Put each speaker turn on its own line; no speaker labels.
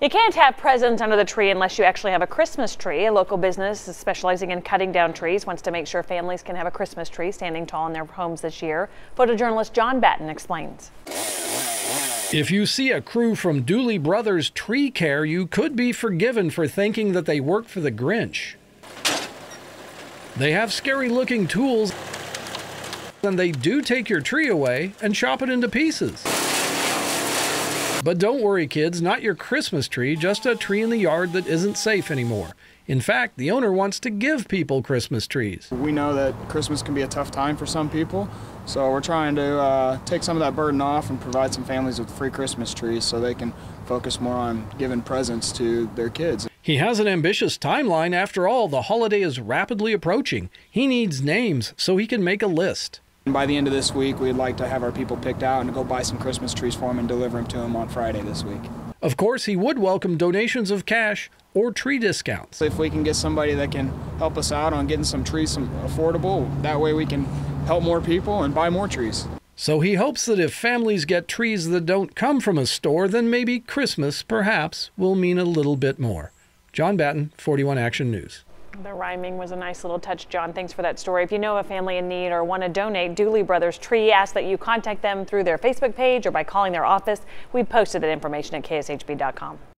You can't have presents under the tree unless you actually have a Christmas tree. A local business specializing in cutting down trees wants to make sure families can have a Christmas tree standing tall in their homes this year. Photojournalist John Batten explains.
If you see a crew from Dooley Brothers Tree Care, you could be forgiven for thinking that they work for the Grinch. They have scary looking tools, and they do take your tree away and chop it into pieces. But don't worry, kids, not your Christmas tree, just a tree in the yard that isn't safe anymore. In fact, the owner wants to give people Christmas trees.
We know that Christmas can be a tough time for some people, so we're trying to uh, take some of that burden off and provide some families with free Christmas trees so they can focus more on giving presents to their kids.
He has an ambitious timeline. After all, the holiday is rapidly approaching. He needs names so he can make a list.
And by the end of this week, we'd like to have our people picked out and go buy some Christmas trees for them and deliver them to them on Friday this week.
Of course, he would welcome donations of cash or tree discounts.
If we can get somebody that can help us out on getting some trees some affordable, that way we can help more people and buy more trees.
So he hopes that if families get trees that don't come from a store, then maybe Christmas, perhaps, will mean a little bit more. John Batten, 41 Action News.
The rhyming was a nice little touch, John. Thanks for that story. If you know a family in need or want to donate, Dooley Brothers Tree asks that you contact them through their Facebook page or by calling their office. We posted that information at kshb.com.